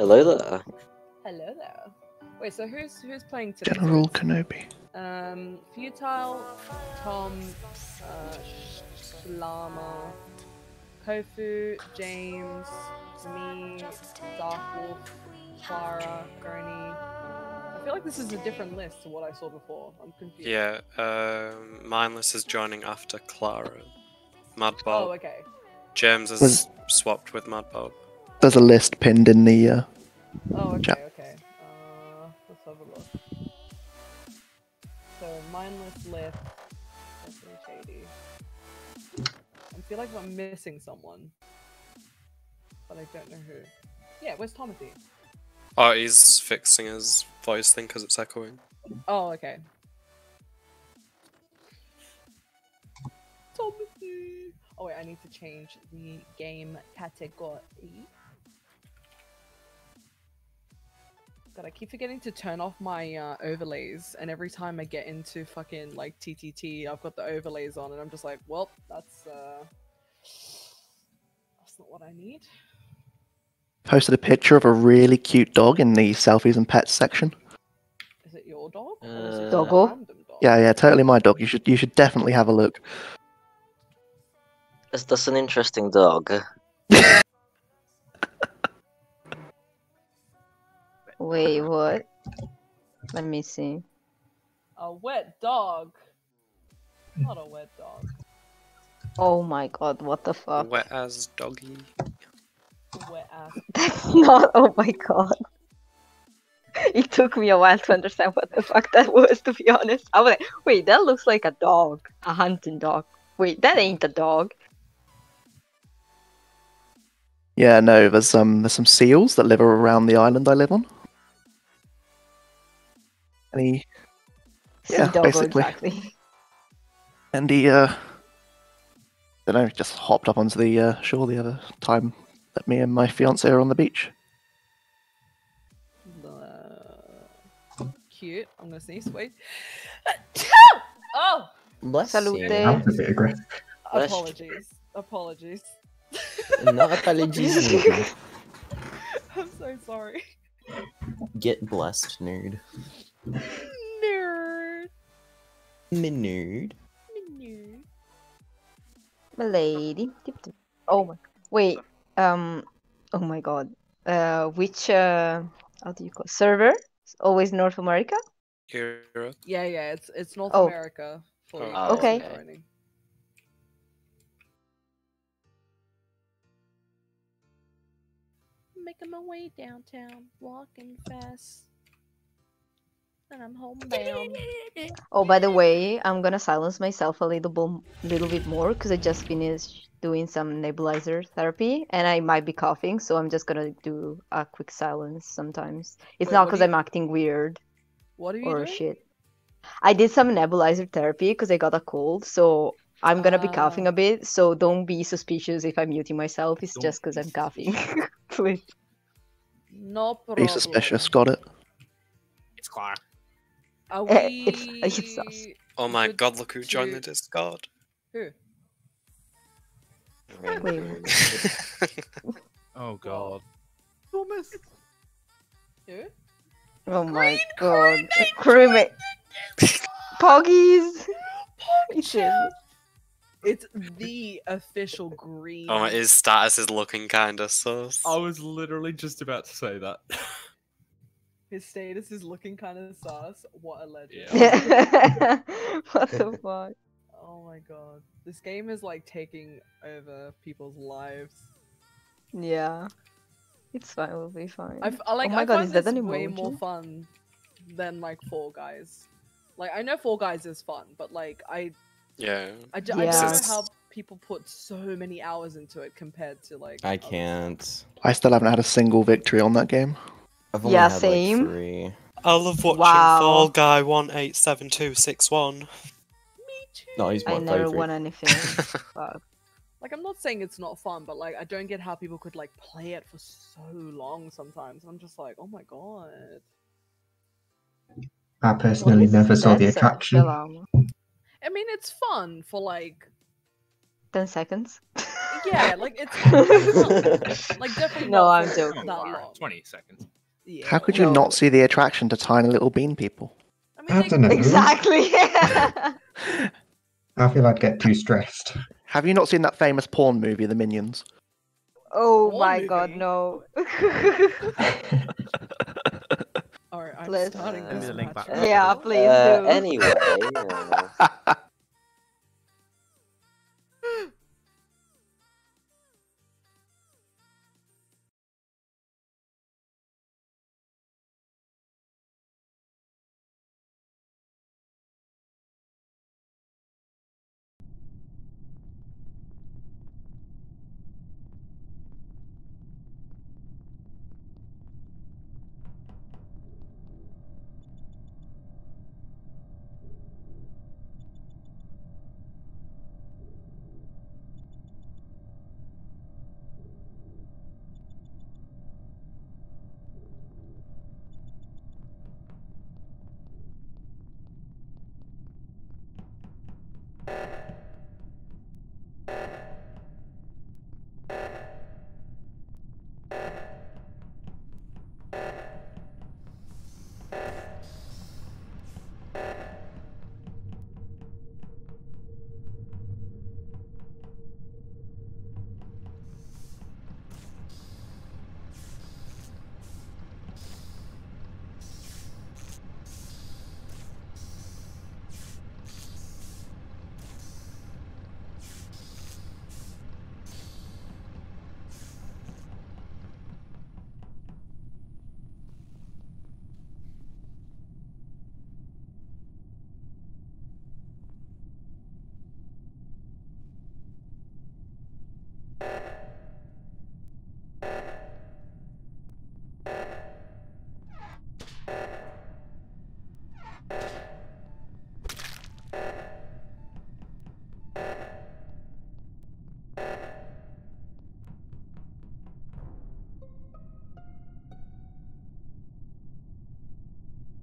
Hello there. Hello there. Wait, so who's who's playing today? So General Kenobi. Um, Futile, Tom, uh, Lama, Kofu, James, me, Dark Wolf, Clara, Gurney. I feel like this is a different list to what I saw before. I'm confused. Yeah, um, Mindless is joining after Clara. Mad Bob. Oh, okay. James is Was- swapped with Mad Bob. There's a list pinned in the. Uh, Oh, okay, Chat. okay. Uh, let's have a look. So, mindless left. Anthony Shady. I feel like I'm missing someone, but I don't know who. Yeah, where's Timothy? Oh, he's fixing his voice thing because it's echoing. Oh, okay. Timothy. Oh wait, I need to change the game category. God, I keep forgetting to turn off my uh, overlays, and every time I get into fucking like TTT, I've got the overlays on, and I'm just like, well, that's uh, that's not what I need. posted a picture of a really cute dog in the selfies and pets section. Is it your dog? or Uh, just a dog? Yeah, yeah, totally my dog. You should you should definitely have a look. That's, this an interesting dog. Wait, what? Let me see. A wet dog. Not a wet dog. Oh my god, what the fuck? Wet as doggy. Wet ass. That's not. Oh my god. It took me a while to understand what the fuck that was, to be honest. I was like, wait, that looks like a dog. A hunting dog. Wait, that ain't a dog. Yeah, no, there's some there's some seals that live around the island I live on. And he Sea Yeah, doggo, basically. exactly. and he uh I don't know, just hopped up onto the uh, shore the other time that me and my fiance are on the beach. Uh, cute. I'm gonna sneeze. Wait. oh, Bless Salute. you. That was a bit aggressive. Apologies. Apologies. Not apologies. I'm so sorry. Get blessed, nerd. Nerd. Me nerd. Nerd. Milady. Tip, tip. Oh my. Wait. Um. Oh my god. Uh, which uh, how do you call server? It's always North America. Europe. Yeah, yeah. It's it's North Oh. America. For Oh, okay. joining. Making my way downtown, walking fast, and I'm homebound. Oh, by the way, I'm gonna silence myself a little bit, little bit more because I just finished doing some nebulizer therapy and I might be coughing, so I'm just gonna do a quick silence sometimes. It's Wait, not because you- I'm acting weird What are you or doing? shit. I did some nebulizer therapy because I got a cold, so I'm gonna be coughing Ah. a bit. So don't be suspicious if I'm muting myself. It's Don't just because I'm coughing. Please. No problem. Be suspicious, got it. It's Clara. Are we? it's- it's us. Oh my Good god, look who joined the to- Discord. Who? Wait. Oh god. Thomas. Who? Oh my god. Crewmate. Poggies. It's. It's the official green. oh, his status is looking kinda sus. I was literally just about to say that. His status is looking kind of sus. What a legend. Yeah. what the fuck? Oh my god. This game is like taking over people's lives. Yeah. It's fine, we'll be fine. I, f- I like oh my I god, find is that this an way more fun than like Fall Guys. Like I know Fall Guys is fun, but like I yeah. I, d- I Yeah. don't know how people put so many hours into it compared to like I can't. I still haven't had a single victory on that game. I've only Yeah, had same. like three. I love watching Wow. Fall Guy one eight seven two six one. Me too. No, he's I my never favorite. won anything. Fuck. Like I'm not saying it's not fun, but like I don't get how people could like play it for so long sometimes. I'm just like, oh my god. I personally is never saw the that, attraction. Shalom? I mean, it's fun for like 10 seconds. yeah, like it's, it's not, like definitely No, not I'm joking. that long. 20 seconds. Yeah. How could you No. not see the attraction to tiny little bean people? I I don't know. exactly. I feel I'd get too stressed. Have you not seen that famous porn movie, The Minions? oh One my god, no. Alright, I'm Let's- starting this the link match. back. yeah, please Uh, do. anyway, uh,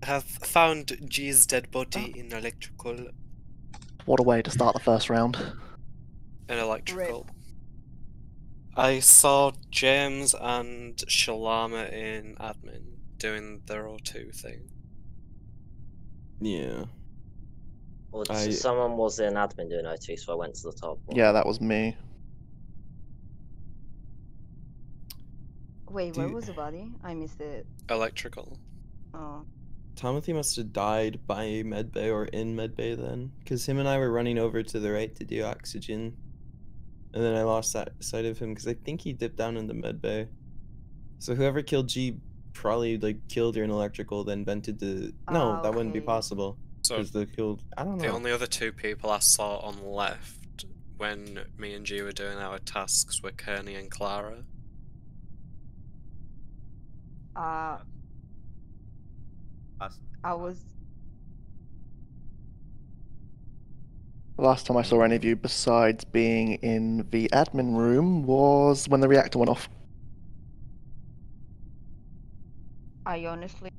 have found G's dead body ah. in electrical. What a way to start the first round. In electrical. I saw James and Shalama in admin doing their O2 thing. Yeah. well, I- someone was in admin doing OT, so I went to the top. one. Yeah, that was me. Wait, Do where you- was the body? I missed it. Electrical. Oh. Timothy must have died by medbay or in medbay then, because him and I were running over to the right to do oxygen, and then I lost that sight of him because I think he dipped down into medbay. So whoever killed G probably like killed her in electrical, then vented to. No, Ah, that wouldn't be possible So because the killed. I don't know. the only other two people I saw on the left when me and G were doing our tasks were Kearney and Clara. Uh, Us. I was. The last time I saw any of you besides being in the admin room was when the reactor went off. I honestly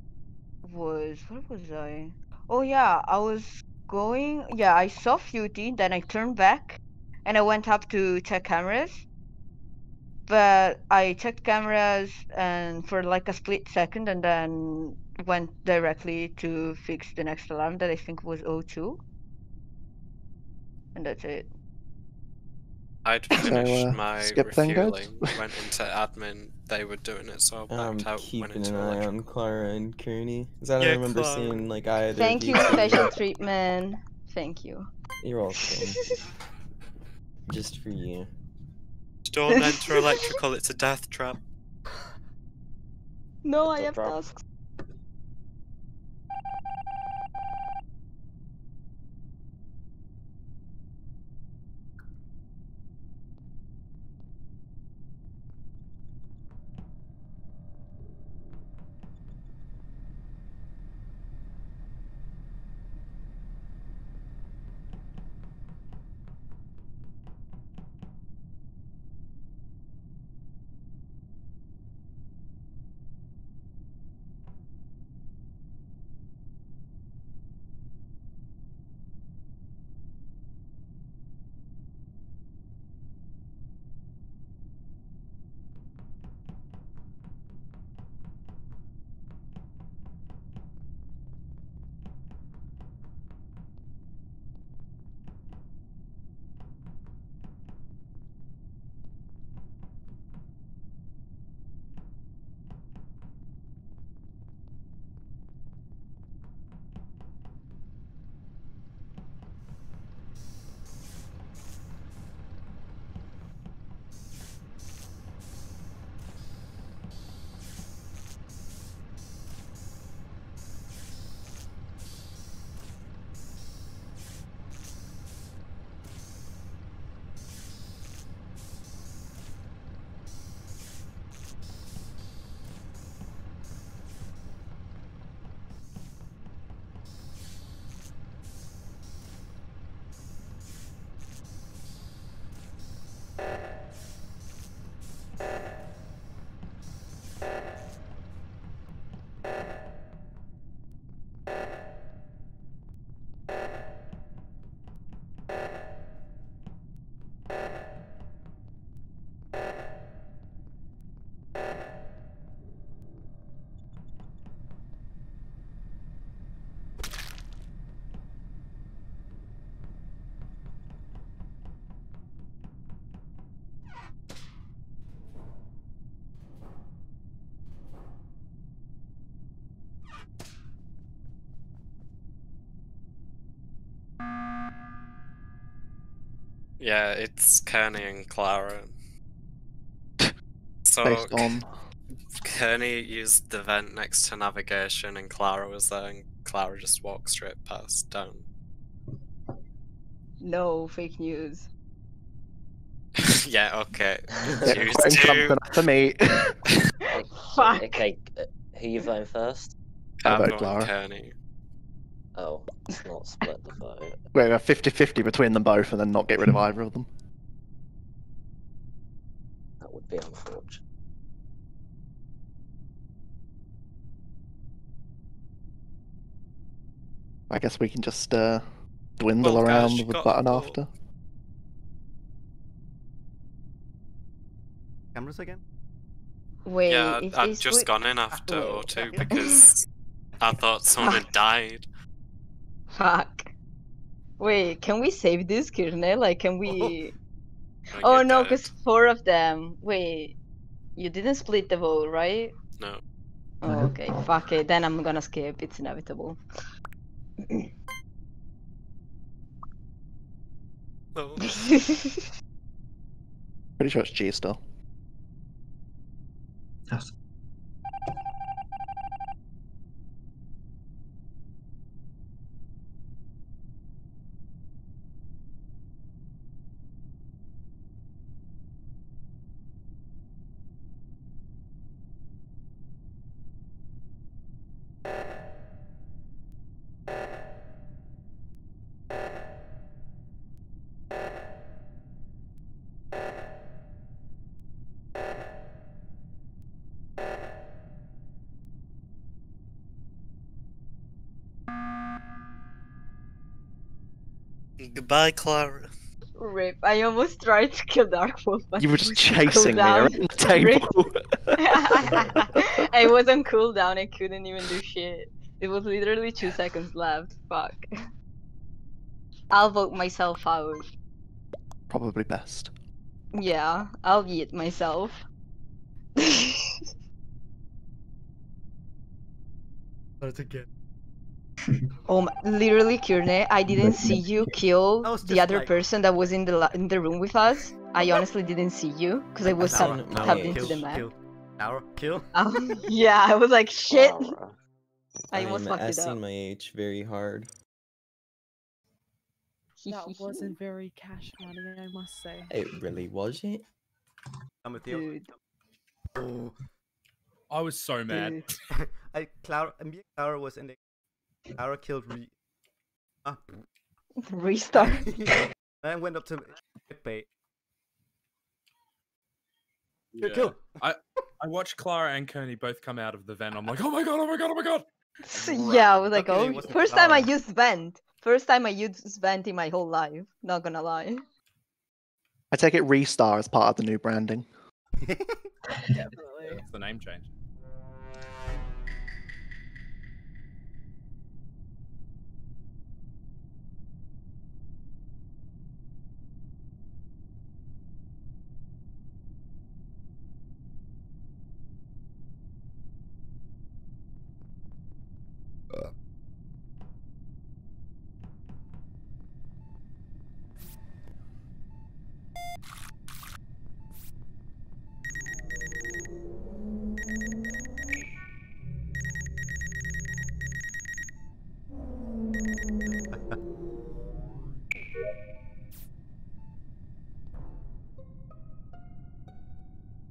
was. Where was I? Oh yeah, I was going. Yeah, I saw Futy, then I turned back, and I went up to check cameras. But I checked cameras and for like a split second, and then went directly to fix the next alarm that I think was O2. And that's it. I'd So, finished uh, my skip then, guys? refueling, went into admin, they were doing it, so I I'm backed out, went keeping into an eye on. Clara and Kearney. Because I don't Yeah, remember Clara. seeing like either. of Thank you, special treatment. Thank you. You're welcome. Just for you. Don't enter electrical, it's a death trap. No, I have drop. tasks. Yeah, it's Kearney and Clara. So Based on Kearney used the vent next to navigation, and Clara was there, and Clara just walked straight past down. No fake news. yeah, okay. yeah, Choose quite two. for me. Fuck. Okay, uh, who you voting first? I I'm vote Clara. Kearney. Oh, not split the vote. We're a 50-50 between them both, and then not get rid of either of them. That would be unfortunate. I guess we can just uh, dwindle Well, around you with got button the- after. Cameras again? Wait, yeah, I'd just split- gone in after Oh. O2 because I thought someone had died. Fuck. Wait, can we save this, Kirneh? Like, can we? Oh, oh no, because four of them. Wait, you didn't split the vote, right? No. Oh, okay. Fuck it. Then I'm gonna skip. It's inevitable. Oh. Pretty sure it's G still. Yes. Goodbye, Clara. Rip. I almost tried to kill Dark Wolf, but You were just chasing me around the table. I was on cooldown. I couldn't even do shit. It was literally two seconds left. Fuck. I'll vote myself out. Probably best. Yeah, I'll eat myself. Start again. Oh my, literally, Kirneh, I didn't see you kill the other like- person that was in the in the room with us. I honestly didn't see you because I was Clara, sub- Clara, tapped kill, into the map. Kill. Arrow, kill. Um, yeah, I was like, shit. Clara. I I almost fucked it assing up. my H very hard. That wasn't very cash money, I must say. It really wasn't. I'm with you. Dude, Oh. I was so mad. I Clara, me and Clara was in the. Clara killed Re. Ah. Restart. and I went up to Bay. Kill, Yeah. kill. I watched Clara and Kearney both come out of the van. I'm like, oh my god, oh my god, oh my god. yeah, I was like, Luckily oh, first time I used vent. First time I used vent in my whole life. Not gonna lie. I take it Restar as part of the new branding. Definitely. That's the name change.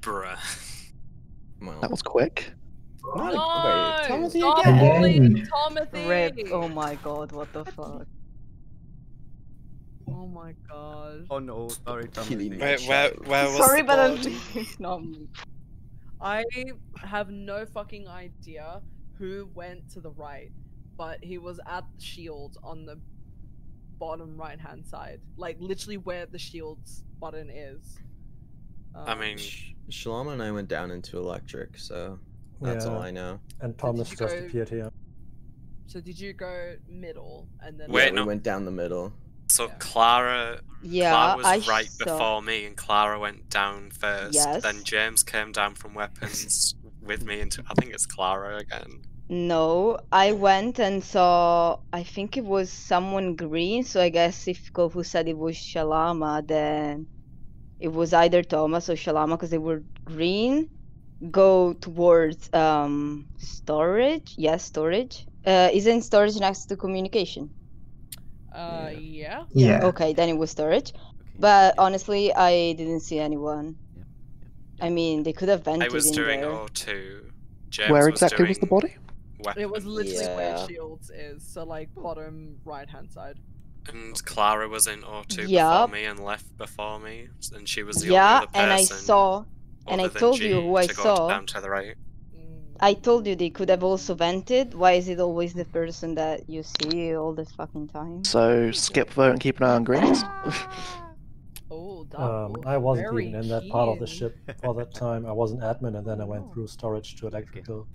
Bruh. Well, That was quick. not No! a, wait, Timothy Stop again. bullying Timothy! Rip. Oh my god, what the fuck? Oh my god. Oh no, sorry, Killing Tommy. Where, where, where was Sorry, the but I'm board? not me. I have no fucking idea who went to the right, but he was at the shield on the bottom right hand side. Like literally where the shields button is. I Um, mean, Sh- Shalom and I went down into electric, so that's all I know. And Thomas you just go- appeared here. so did you go middle and then Wait, yeah, no. we went down the middle. so Yeah. Clara, Yeah, Clara was I right saw. before me, and Clara went down first. Yes. Then James came down from weapons with me into. I think it's Clara again. No, I went and saw. I think it was someone green. So I guess if Kofu said it was Shalama, then it was either Thomas or Shalama because they were green. Go towards um storage. Yes, storage. Uh, isn't storage next to communication? Uh, yeah. Yeah. Okay, then it was storage. Okay. But honestly, I didn't see anyone. Yep, I mean, they could have been. I was in doing there. O2. James Where was exactly was the doing body? It was literally where Shields is, so like bottom right hand side. And Clara was in O2 Yup. before me and left before me, and she was the Yeah, only other and I person. saw, and I other than told you G who I to go saw. down to the right. I told you they could have also vented. Why is it always the person that you see all the fucking time? So skip vote and keep an eye on greens. Oh, Dark Um, I wasn't very even in that part of the ship for that time. I was an admin, and then I went through storage to electrical.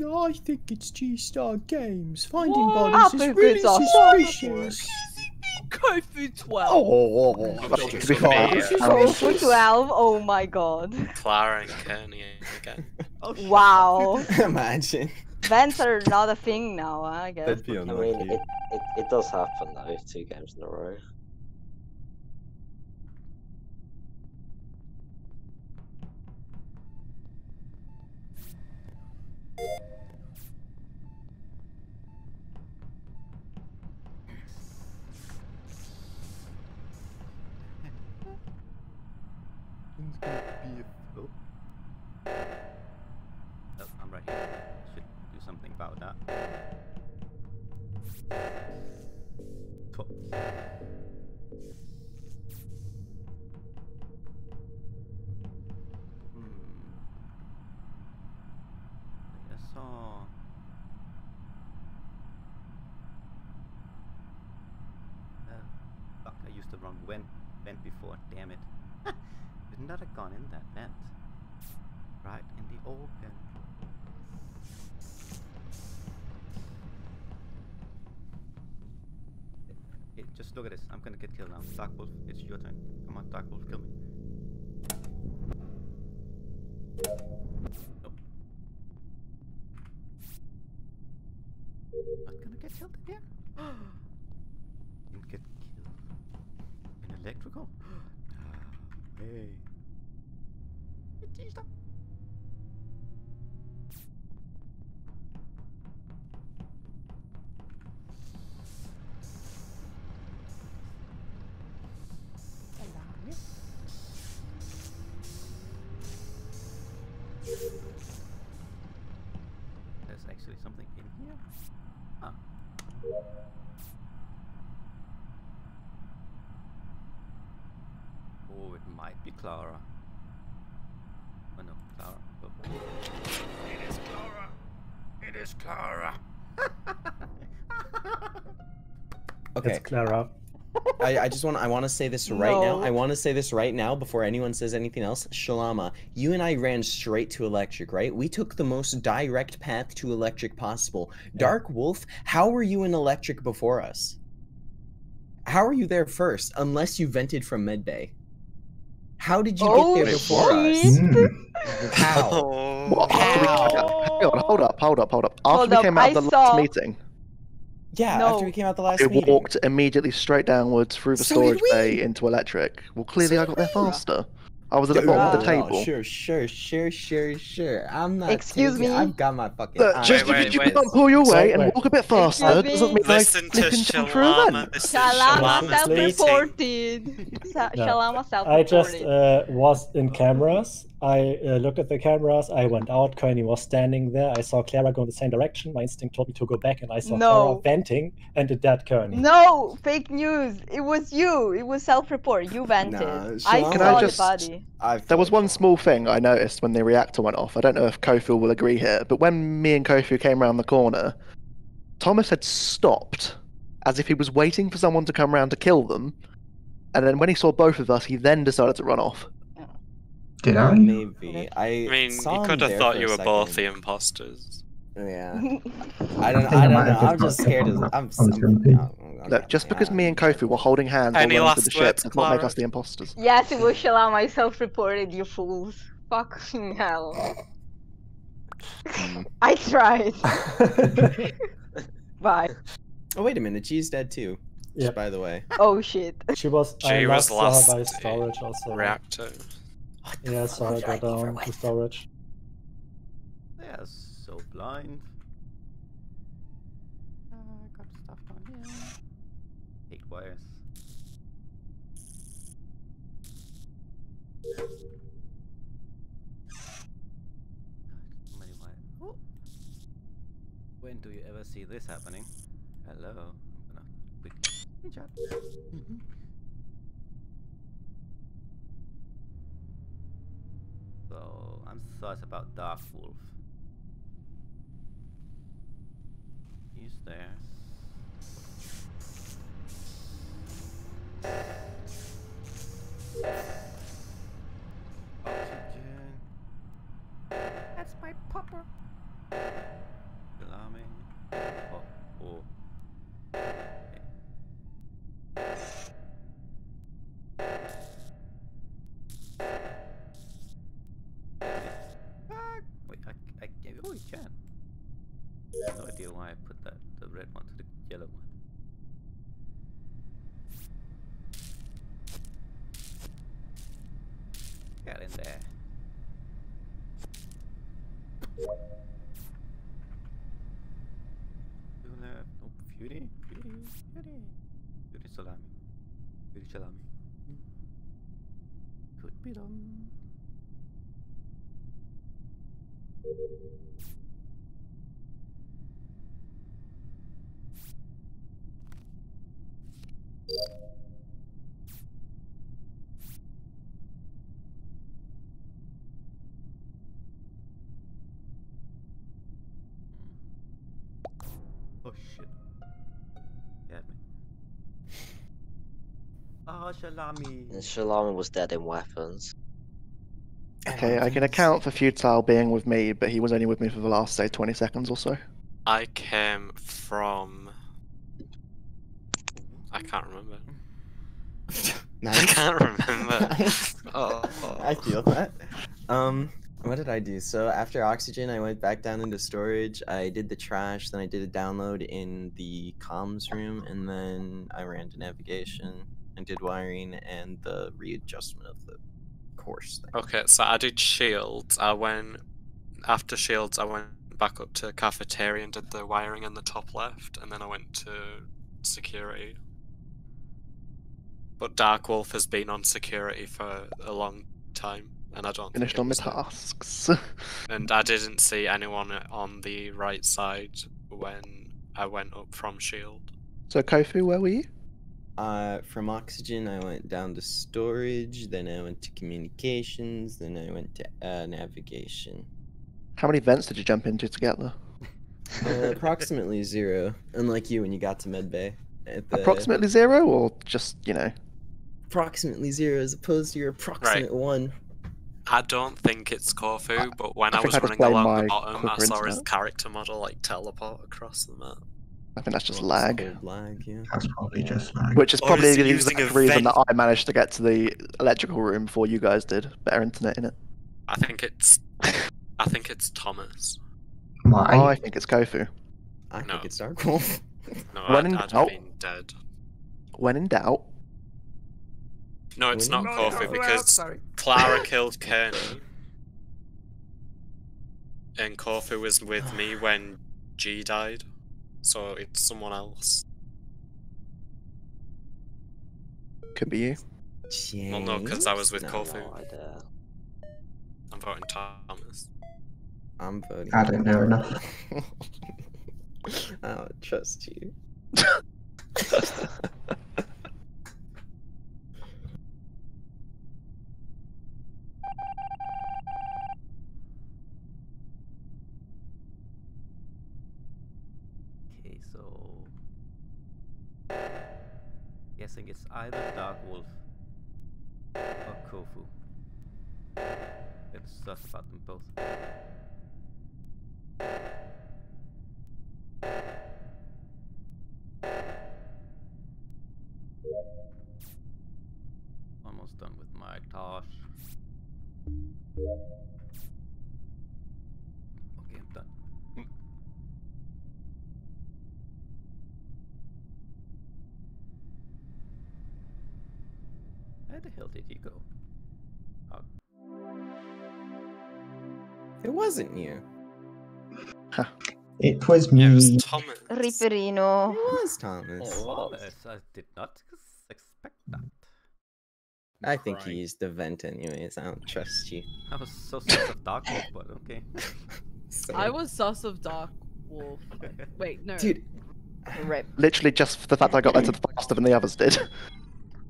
No, I think it's G Star Games. Finding What? Bodies is but really it's awesome. suspicious. Kofu 12. Oh, to be fair, Yeah. Oh, um, for 12? Oh my god. Clara and Kearney again. Oh. Wow. Imagine. Vents are not a thing now, I guess. That'd be I mean, it, it, it does happen though, two games in a row. Gonna be a- oh. I'm right here. Should do something about that. Hmm. Uh, used the wrong vent, vent before, damn it. Shouldn't that have gone in that vent? Right in the open. Just look at this. I'm gonna get killed now. Dark Wolf, it's your turn. Come on, Dark Wolf, kill me. Nope. Not gonna get killed in here? Clara. Oh no, Clara. Oh. It is Clara! It is Clara! Okay. It's Clara. I, I just want I want to say this right now. I want to say this right now before anyone says anything else. Shalama, you and I ran straight to electric, right? We took the most direct path to electric possible. Dark Wolf, how were you in electric before us? How are you there first? Unless you vented from medbay. How did you Oh, get there before us? Mm. How? What, after we- How? hold up, hold up, hold up. After Hold we up, came out of the saw- last meeting, Yeah, No. after we came out the last we meeting. walked immediately straight downwards through the So storage bay into electric. Well, clearly So I got there did we. faster. I was at the bottom of the No, no, table. Sure, sure, sure, sure, sure. I'm not. Excuse taking- me? I've got my fucking. Look, just Wait, because wait, you wait. can't pull your So, weight and wait. walk a bit faster Excuse doesn't me? mean I Listen to flip through a Shalama. vent. This is Shalama Shalama's self-reported. Shalama self-reported. I just uh, was in cameras. I uh, looked at the cameras. I went out. Kearney was standing there. I saw Clara go in the same direction. My instinct told me to go back, and I saw No. Clara venting and it dead Kearney. No, fake news. It was you. It was self-report. You vented. Nah, I saw I the body. I've There was one small thing I noticed when the reactor went off. I don't know if Kofu will agree here, but when me and Kofu came around the corner, Thomas had stopped as if he was waiting for someone to come around to kill them. And then when he saw both of us, he then decided to run off. Did I? Maybe. I, I mean, saw you could have thought you a were both the second. imposters. Yeah. I don't. think I I don't know. I'm just just scared. the Of, phone. I'm. I was I'm- I'm- Look, just because yeah. me and Kofu were holding hands Any all the way to last the ship words, does not make us the imposters. yes, it was Shalama. I self-reported. You fools. Fucking hell. Hmm. I tried. Bye. Oh wait a minute, she's dead too. Yeah. By the way. Oh shit. She was. I She last was saw last her by storage also. reactor. Yeah, I saw her go down to storage. They are so blind. Uh, got stuff on here. Eight wires. God, so many wires. Oh. When do you ever see this happening? Hello. I'm gonna quickly reach out. So I'm sus about Dark Wolf. He's there. Oxygen. Salami. Could be done. Oh shit. Shalami. And Shalami was dead in weapons. Okay, I can account for Futile being with me, but he was only with me for the last, say, 20 seconds or so. I came from. I can't remember. I can't remember. oh, I feel that. Um, what did I do? So after oxygen, I went back down into storage. I did the trash, then I did a download in the comms room, and then I ran to navigation and did wiring and the readjustment of the course thing. Okay, so I did shields. I went after shields. I went back up to cafeteria and did the wiring in the top left, and then I went to security. But Dark Wolf has been on security for a long time, and I don't Finished think on my tasks. And I didn't see anyone on the right side when I went up from shield. so, Kofu, where were you? Uh, from oxygen, I went down to storage, then I went to communications, then I went to uh, navigation. How many vents did you jump into to get there? Uh, approximately zero, unlike you when you got to medbay. At the, Approximately zero, or just, you know? approximately zero as opposed to your approximate one. I don't think it's Kofu, but when I I, was I running blamed along my the bottom, I quicker saw his character model like teleport across the map. I think that's just Well, lag. lag, yeah. That's probably just lag. Which is Or probably is the using exact reason that? I managed to get to the electrical room before you guys did. Better internet in it. I think it's, I think it's Thomas. Why? Oh, I think it's Kofu. I No. think it's Dark Wolf. No, When I'd, in I'd have doubt- been dead. When in doubt, No, it's When not in Kofu Oh, because sorry. Clara killed Kirneh. And Kofu was with me when G died. So it's someone else. could be you. Well, no, because I was with No, Kofu. No idea. I'm voting Thomas. I'm voting. I don't know enough. I don't trust you. Okay, so guessing it's either Dark Wolf or Kofu. Let's sus about them both. Almost done with my task. Wasn't you. It was me. Yeah, it was Thomas. Ripperino. It was Thomas. Thomas, I did not expect that. I think Crying. he used the vent anyways. I don't trust you. I was so scared of Dark Wolf, but okay. So- I was sus of Dark Wolf. Wait, no. Dude, Rip. Literally just for the fact I got there to the faster than the others did.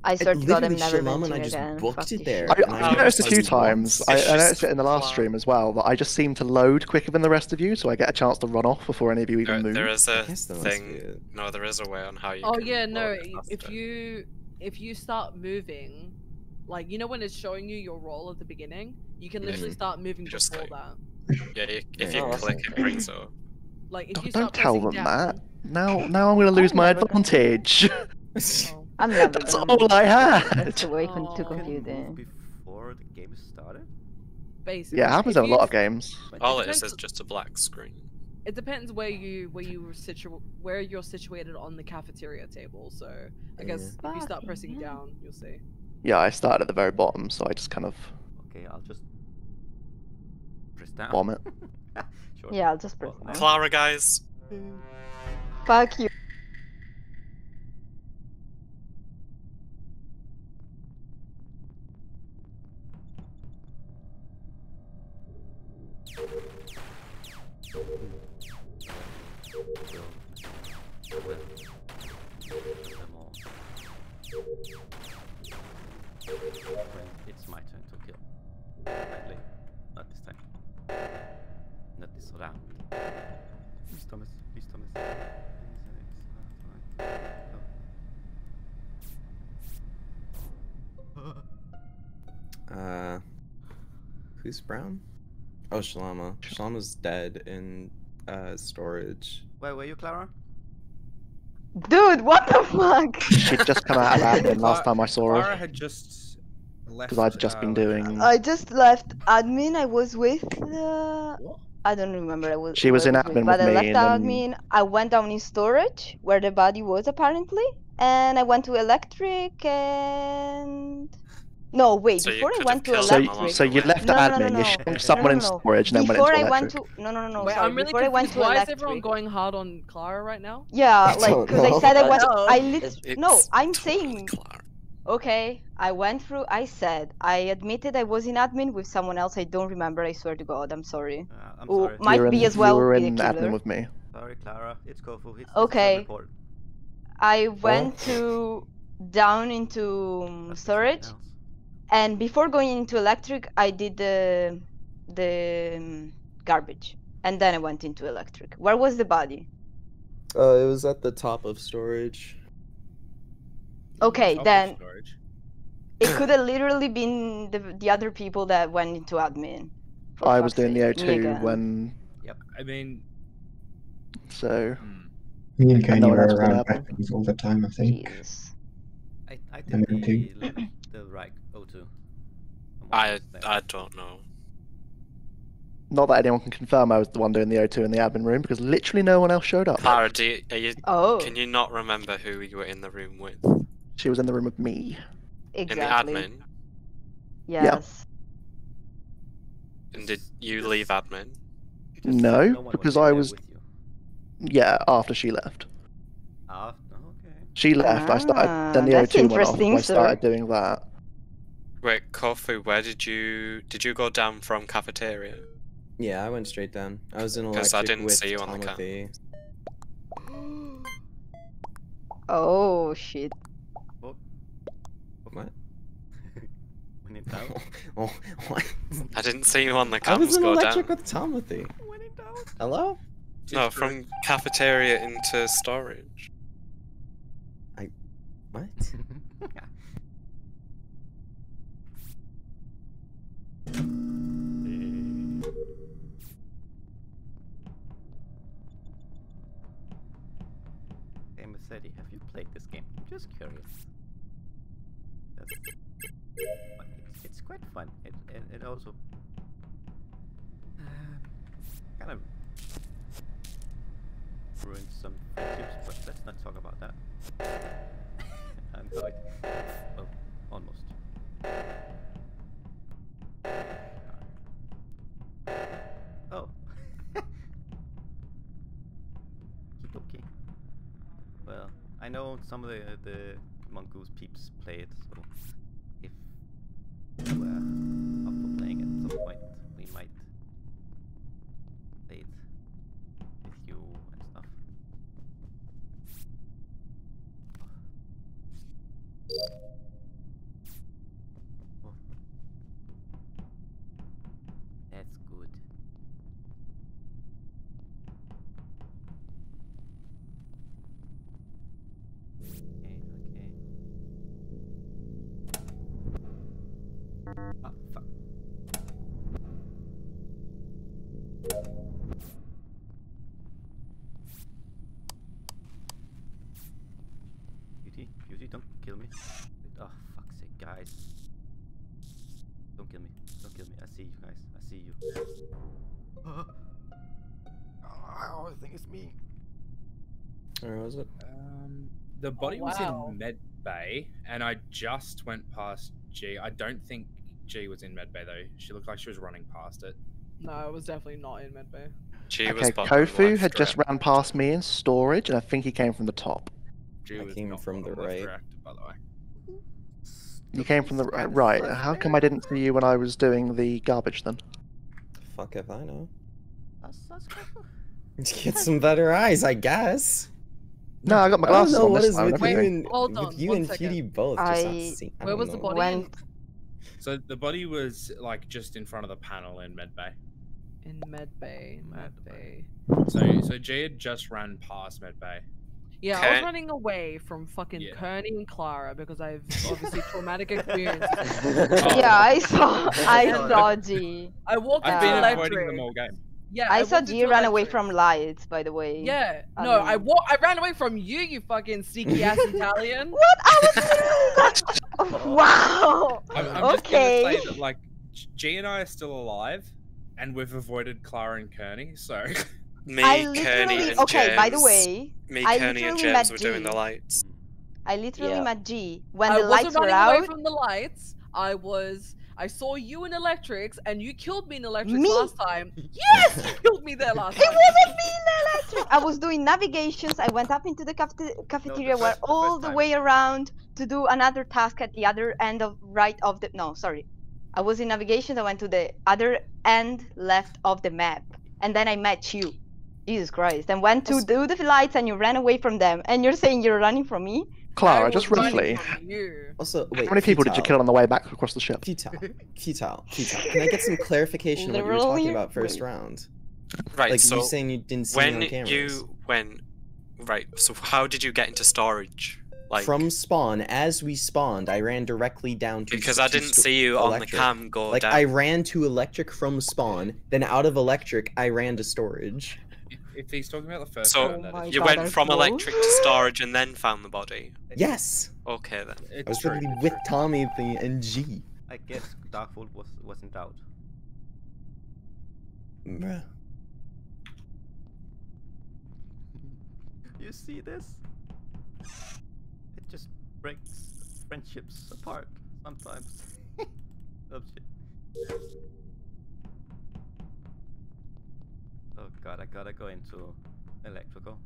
I swear to God, I'm never Shalom and I just again. booked Fuck it there. I, And I I noticed a few times. I, I noticed it in the last fly. stream as well that I just seem to load quicker than the rest of you, so I get a chance to run off before any of you even There, move. there is a guess that thing. No, there is a way on how you. Oh can yeah, no. load it i- If you if you start moving, like you know when it's showing you your role at the beginning, you can literally Mhm. start moving just before go- that. Yeah, you, if Yeah. you Oh, that's click, it okay. brings up. Like if Don't, you don't tell them down, that. Now, now I'm going to lose my advantage. Oh. I'm never That's gonna all I That's had. the way con- to compute it. before the game started? basically. Yeah, it happens If in a lot of games. All it is is just a black screen. It depends where you where you were situ where you're situated on the cafeteria table. So I guess if you start pressing hell. down, you'll see. Yeah, I started at the very bottom, so I just kind of Okay, I'll just press down. bomb it. sure. Yeah, I'll just press down. Clara, guys. Fuck you. Not this round. Please, Thomas. Please, Thomas. Please, Alex. No. Uh, who's Brown? Oh, Shalama. Shalama's dead in uh storage. Where were you, Clara? Dude, what the fuck? She'd just come out of admin last time I saw Clara her. had just left. Because I'd just uh, been doing. I just left admin. I was with. Uh, What? I don't remember. I was. She was who I in admin but with I left and admin. I went down in storage where the body was apparently, and I went to electric and. No, wait. So before I went to killed So, them electric. along so the you way. left the No, no, no, admin, no, you no. shot No, someone no, in no. storage, and then went Before into I went electric. to no no no no Wait, sorry. I'm really Before I went confused. to Why electric. is everyone going hard on Clara right now? Yeah, I like don't because I know. said I I went. know. I It's- lit- no, It's I'm totally saying Clara. Okay. I went through. I said I admitted I was in admin with someone else. I don't remember. I swear to God. I'm sorry. Uh, I'm Oh, sorry. might you were be in, as well You were in killer. admin with me. Sorry, Clara. It's Kofu. It's, Okay. It's. I went to down into um, Must be something storage, and before going into electric, I did the the um, garbage, and then I went into electric. Where was the body? Uh, it was at the top of storage. Okay, then storage. it could have literally been the the other people that went into admin. I was doing the sake, O2 again. when. Yep. I mean, So. Me and And Kenny were else was in around admin. weapons all the time, I think. Jesus. I, I And did then the, the right O2. I. I don't know. Not that anyone can confirm I was the one doing the O2 in the admin room because literally no one else showed up. Clara, do you, are you? Oh, Can you not remember who you were in the room with? She was in the room with me. exactly. In the admin. Yes. And did you leave admin? Because No, one was because in I was- Yeah, after she left. After. okay. She left. I started. Ah, Then the that's O2 went off. interesting, I started sir. doing that. Wait, Kofu, where did you did you go down from cafeteria? Yeah, I went straight down. I was in electric 'Cause I didn't with see you on the cam. Oh shit. What? What? When in doubt. oh, what? I didn't see you on the I was in go electric down. with Timothy. when in doubt. Hello? No, from cafeteria into storage. I... What? Hey, Mercedes, have you played this game? I'm just curious. That's- but It's, it's quite fun. It, it, it also uh, kind of ruined some tips, but let's not talk about that. I'm sorry. Well, almost. Oh. Keep okay. Well, I know some of the, the Mongoose peeps play it, so were uh, up for playing at some point, was it? Um, the body wow. was in med bay, and I just went past G. I don't think G was in med bay though. She looked like she was running past it. No, it was definitely not in medbay. G was Okay, bottom Kofu left had just ran past me in storage, and I think he came from the top. G I was came from the right. reactor, by the way. You came from the right. right. How come I didn't see you when I was doing the garbage then? Fuck if I know. That's, that's cool. Get some better eyes, I guess. No, I got my I don't glasses on what this time and with you and Hold with on, you and second. Cutie both. Just I Where was the body? Went So the body was like just in front of the panel in med bay. In medbay, medbay. So so G had just ran past med bay. Yeah, I was running away from fucking Yeah. Kirneh and Clara because I've obviously traumatic experiences. Oh. Yeah, I saw I saw G. I walked I've into been avoiding them all game. Yeah, I saw walked G run away from lights, by the way. Yeah, I no, I mean- wa- I ran away from you, you fucking sneaky ass Italian. What? I was literally that. Wow. I'm, I'm just okay. gonna say that like G and I are still alive, and we've avoided Clara and Kirneh. So Me, I Kirneh, literally and okay. By the James- way, me, I Kirneh, and literally James met were doing the lights. I literally Yeah. met G when I the lights were wasn't were running away out. from the lights. I was. I saw you in electrics, and you killed me in electrics Me? last time. Yes, you killed me there last time. It wasn't me in the electric. I was doing navigations. I went up into the cafete- cafeteria, first- went the all first the time. way around to do another task at the other end of right of the. No, sorry. I was in navigations. I went to the other end left of the map, and then I met you. Jesus Christ! And went to do the lights, and you ran away from them. And you're saying you're running from me? Clara, just roughly. Also, wait. how many people did you kill on the way back across the ship? Futile. Futile. Futile. Can I get some clarification on what you were talking about first wait. round? Right, Like so you saying you didn't see when on you when right, so how did you get into storage? Like From spawn, as we spawned, I ran directly down to because to I didn't see you on the electric. cam go Like down. I ran to electric from spawn, then out of electric, I ran to storage. If, if he's talking about the first So, round, that oh my is- you God, went from low. electric to storage and then found the body. Yes, Okay then. it's I was true, literally with. Tommy the- and G. I guess Dark Wolf was was in doubt. Bruh. You see this? It just breaks friendships apart sometimes. oh shit. God, I gotta go into electrical.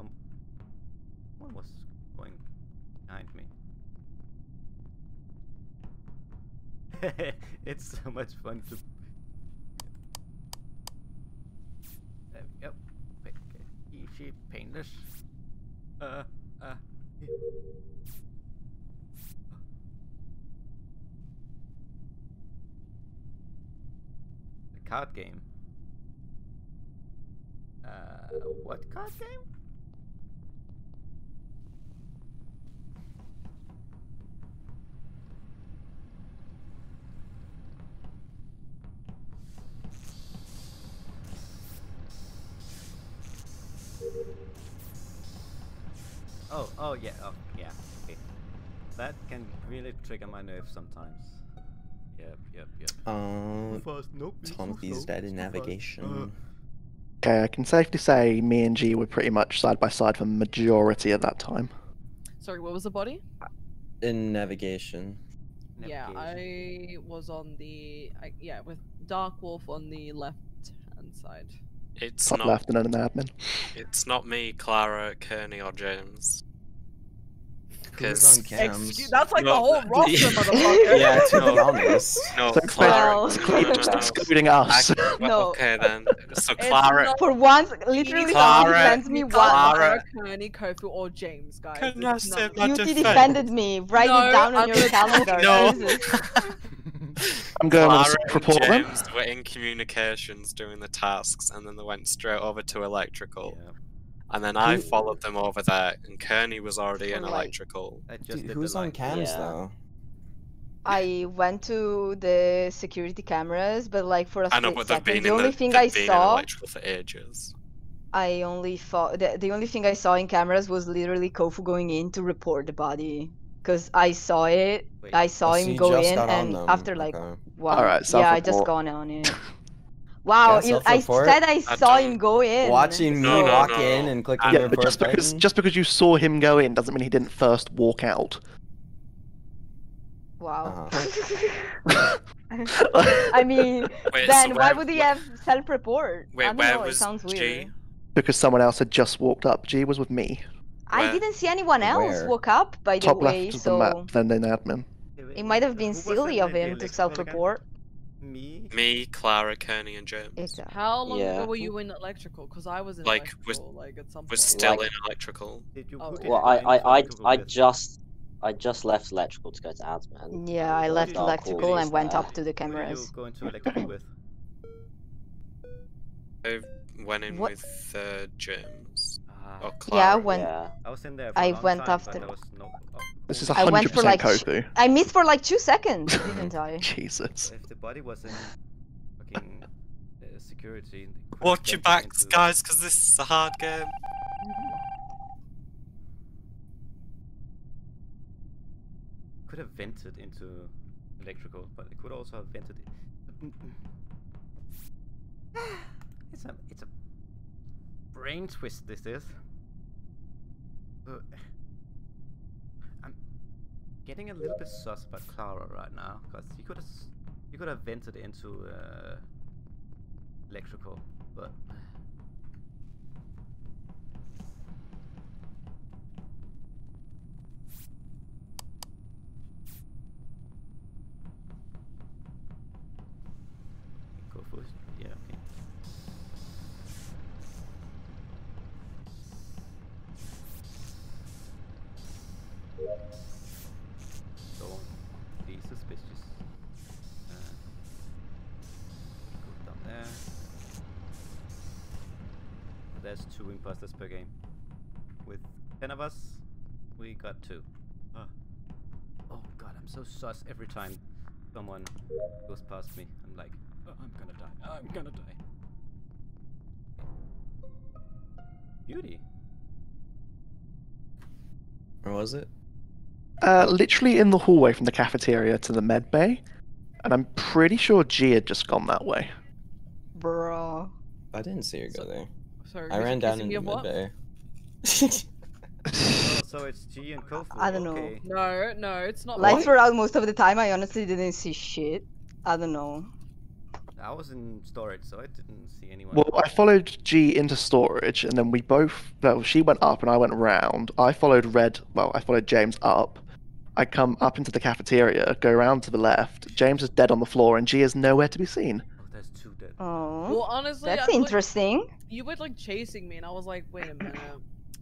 Um, what was going behind me? it's so much fun to. There we go. Okay. Is painless? Uh, uh. The card game. Uh, what card game? Oh, oh yeah, oh yeah, okay. That can really trigger my nerves sometimes. Yep, yep, yep. Um, fast, nope. it's too Tommy's dead in too fast. navigation. Okay, uh, I can safely say me and G were pretty much side by side for majority of that time. Sorry, what was the body? Uh, in navigation. Yeah, Navigation. I was on the I, yeah with Dark Wolf on the left hand side. It's top not. left and then an admin. It's not me, Clara, Kirneh, or James. Who's on Because? Excuse, that's like the whole but- roster, Yeah. motherfucker. Yeah, to be honest. no, So Clara. Well- Clearly no, no, just excluding us. I- well, No. Okay then. So It's Clara. not- For once, literally, Clara- somebody defends me Clara- once. Clara, Kirneh, Kofu, or James, guys. Can I It's say my them. Beauty defense? defended me. Write No, it down on I'm your gonna- calendar. No. I'm going with a Clara safe and report then. James were in communications doing the tasks, and then they went straight over to electrical. Yeah. And then I Who- followed them over there, and Kirneh was already oh, in Like- electrical. I just Dude, did the who's on line. cams Yeah. though? I went to the security cameras, but like for a I know, split but they've second. been The in only the, thing they've I been in saw, electrical for ages. I only thought the, the only thing I saw in cameras was literally Kofu going in to report the body. Cause I saw it, Wait, I saw Oh, so him you go just in, got on and them, after like okay. wow, Alright, yeah, I just self-report. gone on it. Wow, Yeah, il- I self-report? said I I saw him don't- go in. Watching me No, no, walk no. in and click the Yeah, but report just because button. just because you saw him go in doesn't mean he didn't first walk out. Wow. Uh-huh. I mean, Wait, then so why where- would he have self-report? Wait, I don't where know. It sounds G? weird. because someone else had just walked up. G was with me. I Where? didn't see anyone else Where? woke up, by the Top way, left of so the map, then in admin. it might have been silly of him to self-report. Me. Me, Clara, Kirneh, and James. Exactly. How long Yeah. ago were you in electrical? Because I was in Like, was- electrical, like at some point. We're still Like- in electrical. Did you? Oh, who okay. did Well, you I, I, I, I just, I just left electrical to go to admin. Yeah, I left did electrical and went Horse up to the Who did you cameras. go into electrical with? I went in What? with uh, James. Ah, Or Yeah, Clara. when Yeah. I was in there. For I a long went time, after- But there was no, oh, This is oh, I went for like sh- Kofu. I missed for like two seconds, didn't I? Jesus. If the body was in fucking uh, security. it could have Watch your backs, into- guys, because this is a hard game. Could have vented into electrical, but it could also have vented. It. It's a it's a brain twist. This is. Uh, I'm getting a little bit sus about Clara right now because you could have you could have vented into uh, electrical, but There's two imposters per game. With ten of us, we got two. Ah. Oh god, I'm so sus every time someone goes past me. I'm like, "Oh, I'm gonna die. I'm gonna die. Beauty. Or was it? Uh, literally in the hallway from the cafeteria to the med bay, and I'm pretty sure G had just gone that way. Bro. I didn't see her go there. Sorry, I ran down accusing me into of mid what? bay. Oh, so it's G and Kofu. I don't know. okay. No, no, it's not. Lights like- were out most of the time. I honestly didn't see shit. I don't know. I was in storage, so I didn't see anyone. Well, I followed G into storage, and then we both. Well, she went up, and I went round. I followed Red. Well, I followed James up. I come up into the cafeteria, go around to the left. James is dead on the floor, and G is nowhere to be seen. Oh, there's two dead. Well, honestly, that's I, like, interesting. you were like chasing me, and I was like, wait a minute.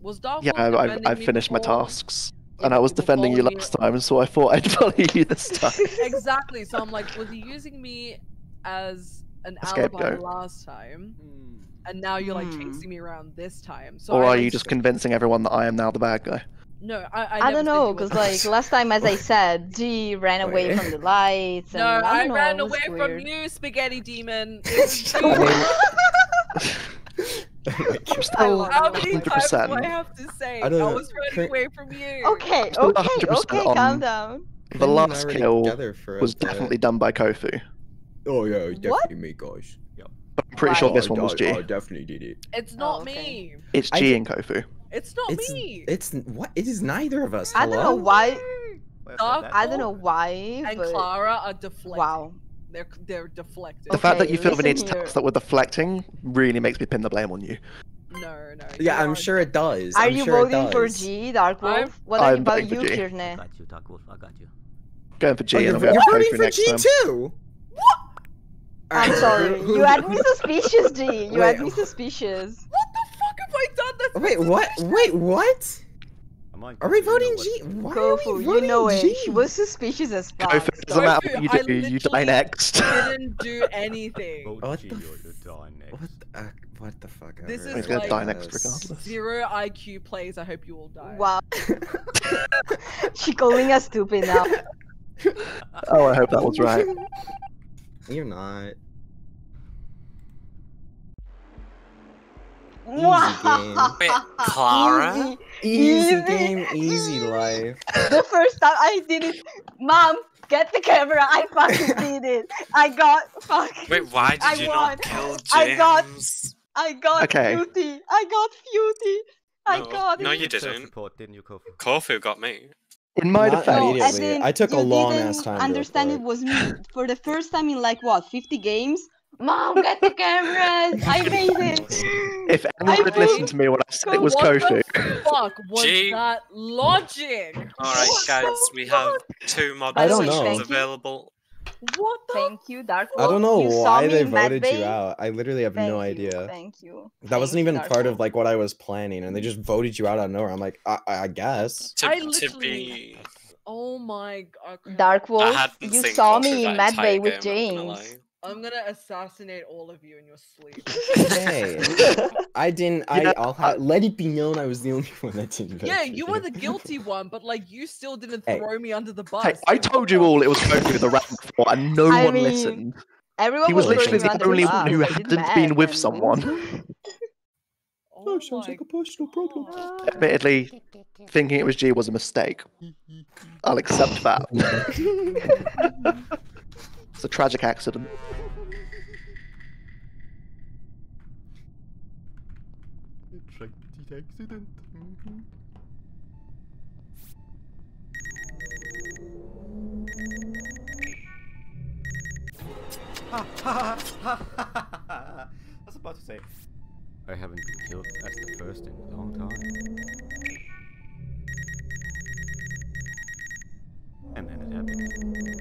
Was Dark Yeah, Horse I, I, defending I me finished my tasks, Yeah, and I was defending you following me- last time, so I thought I'd follow you this time. exactly. So I'm like, was he using me as an A alibi scapegoat. last time, Hmm. and now you're like Hmm. chasing me around this time? So or I, are you just convincing everyone that I am now the bad guy? No, I. I, I, don't know, because like last time, as I said, G ran away from the lights. And No, I, I, know, ran it was away from you, spaghetti demon. It was I you. mean- I'm still How many times do 100%. I have to say? I I, don't was running away from you. Okay, Still okay, 100% okay, on- calm down. The Kenny and I last kill together a was bit. definitely done by Kofu. Oh yeah, it was What? definitely me, guys. But I'm pretty sure this one oh, was G. I definitely did it. It's oh, not Oh, okay. me. It's G and Kofu. It's not It's me. it's what? It is neither of us. I don't know hello? why. Where's Dark? I don't know why, and but Clara are deflecting. wow. They're they're deflected. The fact that you feel the need to listen tell us that we're deflecting really makes me pin the blame on you. No, no. Yeah, I'm are sure it does. Are I'm you sure voting for. G, Dark Wolf? I'm- what are I'm you about voting you, for G. I Kirneh? got you, Dark Wolf. I got you. Going for G Oh, and you're, I'm you're for voting for G time. too. What? I'm sorry. who- who- You had me suspicious, G. You had me suspicious. What the fuck have I done? That's Wait, what? Wait, what? Are we Kofu, you know voting G? Why are we Kofu, you voting know it. G? She was suspicious as fuck. Kofu, it doesn't matter what you do, you die literally next. didn't do anything. Vote What G the or f- you die next. What? The, uh, what the fuck? This ever. is He's gonna like- die next regardless. Zero IQ plays. I hope you all die. Wow. she calling us stupid now. Oh, I hope that was right. You're not. Wow. Wait, Clara? Easy. Easy Easy. game, easy life. The first time I did it, mom, get the camera. I fucking did it. I got fucking. Wait, why did I you won. not kill James? I got- I got Okay. beauty. I got beauty. I No, got no, it. you didn't. report, didn't you, Kofu? Kofu got me. In my Not defense, No, immediately. as I took a long didn't ass time to understand it was me for the first time in like what 50 games. Mom, get the cameras! I made it. if anyone had I listened to me when I said it was what Kofu, the fuck was Gee. that logic? Alright, guys, we have two mod I positions know. Thank you. available. What the? Thank you, Dark I don't know You why they in Mad voted you out. I literally have Thank no you, idea. Thank you. That wasn't even Dark part of like what I was planning, and they just voted you out out of nowhere. I'm like, I, I guess. To, I to literally- be. Oh my god. Dark Wolf, you saw me in that Mad Bay with game, I'm not gonna James. Lie. I'm gonna assassinate all of you in your sleep. Hey, I didn't. I, Yeah, I'll ha- let it be known I was the only one that didn't. yeah, for you were the guilty one, but like you still didn't Hey. throw me under the bus. hey, I told you all it was Kofu the round before, and no I one mean, listened. Everyone He was throwing literally the only bus. one who I hadn't been with and- someone. Oh, oh sounds like a personal problem. God. Admittedly, thinking it was G was a mistake. I'll accept that. It's a tragic accident. Tragic accident. I was about to say, I haven't been killed as the first in a long time. And then it happened.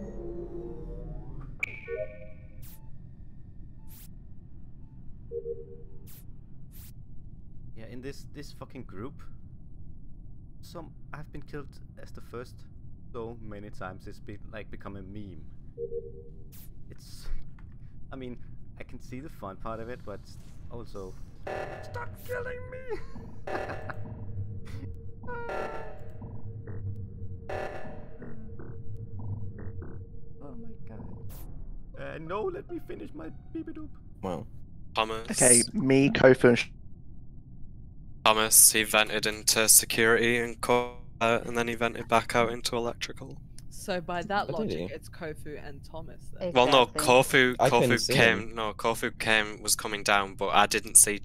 In this this fucking group, some I've been killed as the first so many times. It's been like become a meme. It's, I mean, I can see the fun part of it, but also, stop killing me. oh my god. Uh, no, let me finish my beepadoop. Wow. Thomas. Okay, me, Kofu, and Sh- Thomas, he vented into security and co- uh, and then he vented back out into electrical. So by that What did logic, he? it's Kofu and Thomas then. Well, no, Exactly. Kofu, I couldn't Kofu see came. No, Kofu came was coming down, but I didn't see